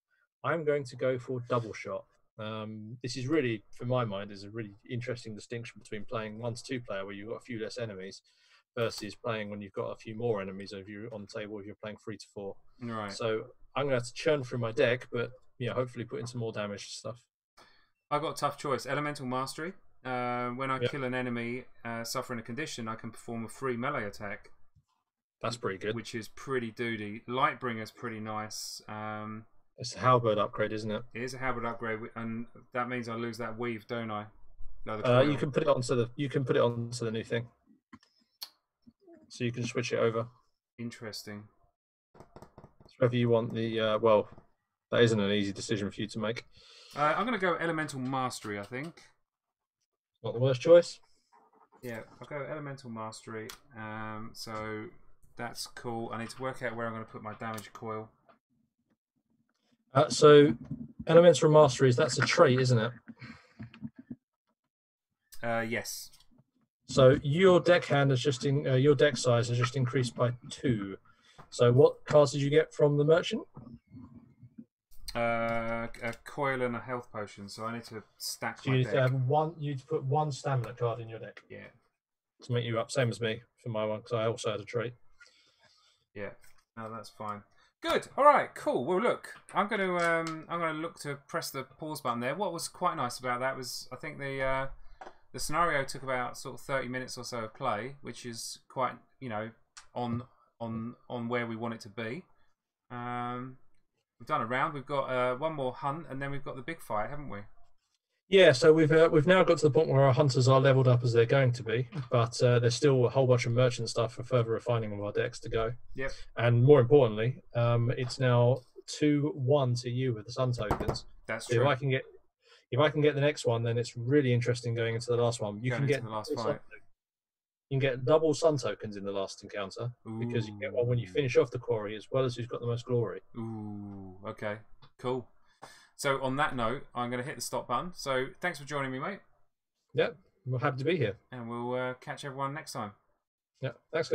I'm going to go for double shot. Um, this is really, for my mind, is a really interesting distinction between playing one to two player where you've got a few less enemies versus playing when you've got a few more enemies if you're on the table if you're playing three to four.
Right.
So I'm going to have to churn through my deck, but yeah, hopefully put in some more damage stuff.
I got a tough choice. Elemental mastery. Uh, when I
Yep.
kill an enemy uh, suffering a condition, I can perform a free melee attack,
That's pretty good.
which is pretty doody. Lightbringer's pretty nice. Um,
It's a halberd upgrade, isn't it?
it is a halberd upgrade, and that means I lose that weave, don't I? No,
Uh, you can put it onto the you can put it onto the new thing, so you can switch it over.
Interesting.
Whether you want the uh, well, that isn't an easy decision for you to make.
Uh, I'm going to go elemental mastery. I think.
Not the worst choice.
Yeah, I'll go elemental mastery. Um, so that's cool. I need to work out where I'm going to put my damage coil.
Uh, so, elemental masteries that's a trait, isn't it?
Uh, yes.
So your deck hand has just in, uh, your deck size has just increased by two. So what cards did you get from the merchant?
uh, a coil and a health potion, so I need to stack
So
my
you need
deck.
to have one. You need to put one stamina card in your deck
Yeah,
to make you up. Same as me for my one because I also had a trait.
yeah. No, that's fine. Good. All right. Cool. Well, look, I'm going to um, I'm going to look to press the pause button there. What was quite nice about that was I think the uh, the scenario took about sort of 30 minutes or so of play, which is quite you know on on on where we want it to be. Um, we've done a round. We've got uh, one more hunt, and then we've got the big fight, haven't we?
Yeah, so we've uh, we've now got to the point where our hunters are leveled up as they're going to be, but uh, there's still a whole bunch of merchant stuff for further refining of our decks to go.
Yep.
And more importantly, um, it's now two one to you with the sun tokens.
That's
So if. I can get if I can get the next one, then it's really interesting going into the last one. You
Going
can get
the last fight.
You can get double sun tokens in the last encounter because you get one when you finish off the quarry as well as who's got the most glory.
Ooh, okay, cool. So on that note, I'm going to hit the stop button. So thanks for joining me, mate,
Yep, we're happy to be here.
and we'll uh, catch everyone next time.
Yeah, thanks.